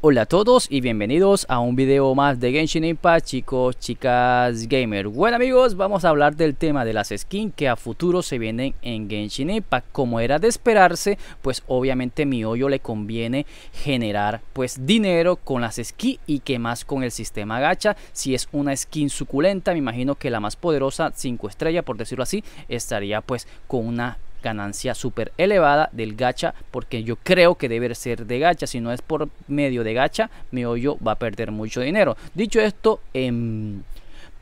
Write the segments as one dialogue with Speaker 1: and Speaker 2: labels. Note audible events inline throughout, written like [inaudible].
Speaker 1: Hola a todos y bienvenidos a un video más de Genshin Impact chicos, chicas, gamer. Bueno amigos, vamos a hablar del tema de las skins que a futuro se vienen en Genshin Impact. Como era de esperarse, pues obviamente mi hoyo le conviene generar pues dinero con las skins y que más con el sistema gacha. Si es una skin suculenta, me imagino que la más poderosa, 5 estrellas por decirlo así, estaría pues con una ganancia súper elevada del gacha porque yo creo que debe ser de gacha si no es por medio de gacha mi hoyo va a perder mucho dinero. Dicho esto en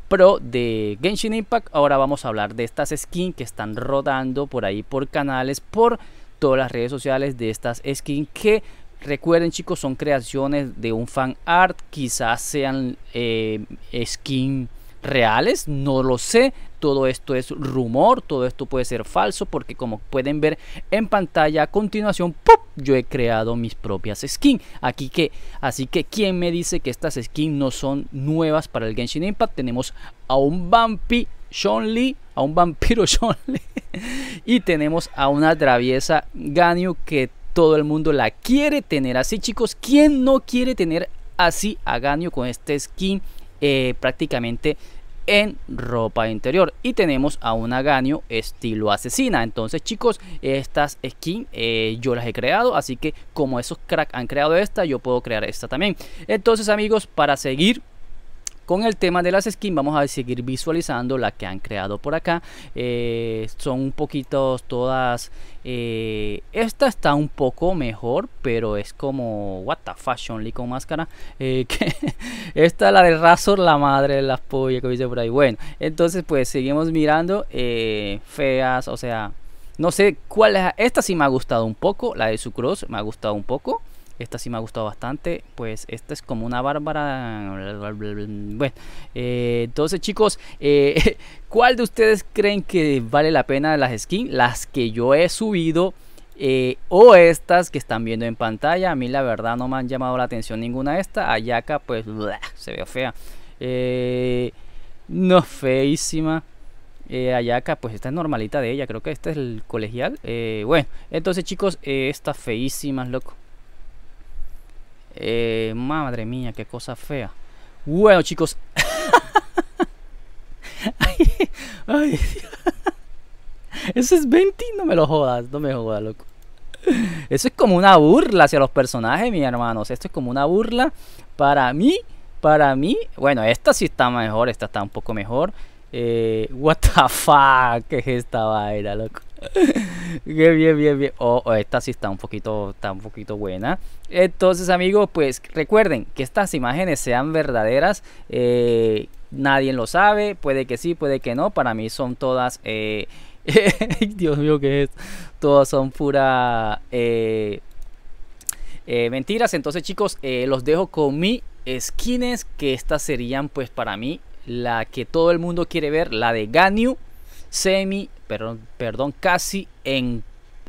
Speaker 1: pro de Genshin Impact ahora vamos a hablar de estas skins que están rodando por ahí por canales por todas las redes sociales de estas skins que recuerden chicos son creaciones de un fan art quizás sean eh, reales, no lo sé. Todo esto es rumor, todo esto puede ser falso porque como pueden ver en pantalla a continuación, yo he creado mis propias skins. Aquí que, así que quien me dice que estas skins no son nuevas para el Genshin Impact, tenemos a un Vampi Lee, a un vampiro [laughs] Lee y tenemos a una traviesa Ganyu que todo el mundo la quiere tener así, chicos. ¿Quién no quiere tener así a Ganyu con este skin? Eh, prácticamente en ropa interior. Y tenemos a una Ganio estilo asesina. Entonces chicos estas skins eh, yo las he creado así que como esos crack han creado esta yo puedo crear esta también. Entonces amigos para seguir con el tema de las skins vamos a seguir visualizando la que han creado por acá. Eh, son un poquito todas eh, esta está un poco mejor pero es como what the fashion Lee con máscara. Eh, [laughs] que esta la de Razor la madre de las pollas que dice por ahí. Bueno entonces pues seguimos mirando feas o sea no sé cuál es esta sí me ha gustado un poco la de su cross me ha gustado un poco esta sí me ha gustado bastante. Pues esta es como una bárbara. Bueno, eh, entonces chicos, eh, [laughs] ¿cuál de ustedes creen que vale la pena las skins? Las que yo he subido. Eh, o estas que están viendo en pantalla. A mí la verdad no me han llamado la atención ninguna de estas. Ayaka pues se ve fea. no, feísima. Ayaka, pues esta es normalita de ella. Creo que este es el colegial. bueno, entonces chicos, estas feísimas, loco. Eh, madre mía, qué cosa fea. Bueno, chicos. [laughs] Eso es 20, no me lo jodas, no me jodas, loco. Eso es como una burla hacia los personajes, mis hermanos. Esto es como una burla para mí. Para mí, bueno, esta sí está mejor, esta está un poco mejor. Eh, what the fuck, ¿qué [laughs] es esta vaina, loco? bien, bien, bien, bien. Oh, oh, esta sí está un poquito, está un poquito buena. Entonces, amigos, pues recuerden que estas imágenes sean verdaderas. Eh, nadie lo sabe. Puede que sí, puede que no. Para mí son todas. Eh, [laughs] Dios mío, ¿qué es? Todas son pura eh, mentiras. Entonces, chicos, los dejo con mi skins. Que estas serían, pues, para mí, la que todo el mundo quiere ver. La de Ganyu semi, perdón, perdón casi en,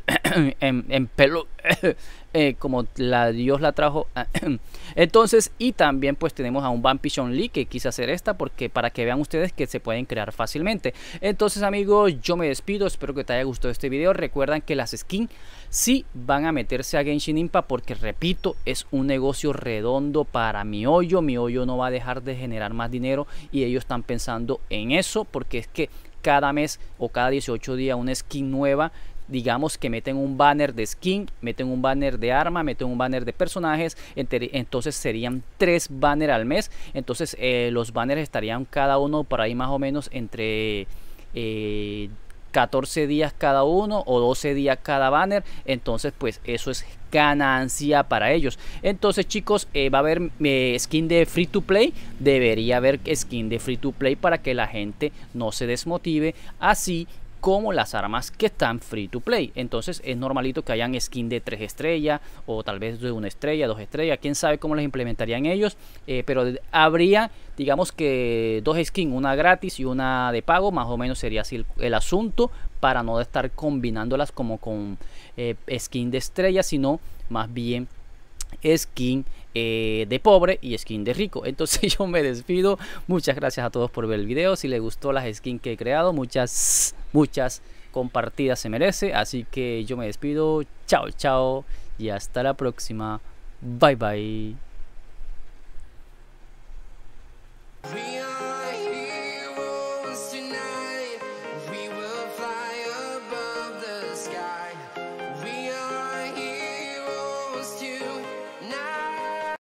Speaker 1: [coughs] en, pelo, [coughs] eh, como la Dios la trajo. [coughs] Entonces, y también pues tenemos a un Vampishon Lee que quise hacer esta porque para que vean ustedes que se pueden crear fácilmente. Entonces, amigos, yo me despido. Espero que te haya gustado este video. Recuerdan que las skins sí van a meterse a Genshin Impact porque, repito, es un negocio redondo para mi hoyo. Mi hoyo no va a dejar de generar más dinero y ellos están pensando en eso porque es que cada mes o cada 18 días una skin nueva digamos que meten un banner de skin, meten un banner de arma, meten un banner de personajes, entonces serían tres banners al mes, entonces eh, los banners estarían cada uno por ahí más o menos entre eh, 14 días cada uno o 12 días cada banner. Entonces, pues eso es ganancia para ellos. Entonces, chicos, eh, va a haber eh, skin de free to play. Debería haber skin de free to play para que la gente no se desmotive. Así como las armas que están free to play. Entonces es normalito que hayan skin de 3 estrellas o tal vez de una estrella, dos estrellas. Quién sabe cómo las implementarían ellos. Eh, pero habría, digamos que dos skins, una gratis y una de pago. Más o menos sería así el, asunto para no estar combinándolas como con eh, skin de estrella, sino más bien skin eh, de pobre y skin de rico. Entonces [laughs] yo me despido. Muchas gracias a todos por ver el video. Si les gustó las skins que he creado, muchas, muchas compartidas se merece. Así que yo me despido. Chao, chao. Y hasta la próxima. Bye, bye.